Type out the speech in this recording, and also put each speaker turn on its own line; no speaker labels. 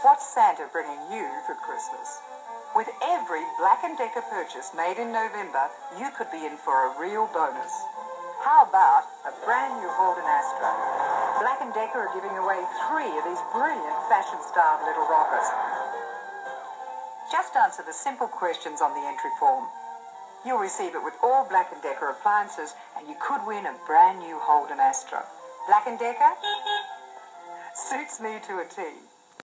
What's Santa bringing you for Christmas? With every Black & Decker purchase made in November, you could be in for a real bonus. How about a brand new Holden Astra? Black & Decker are giving away three of these brilliant fashion-styled little rockers. Just answer the simple questions on the entry form. You'll receive it with all Black & Decker appliances and you could win a brand new Holden Astra. Black & Decker? Suits me to a T.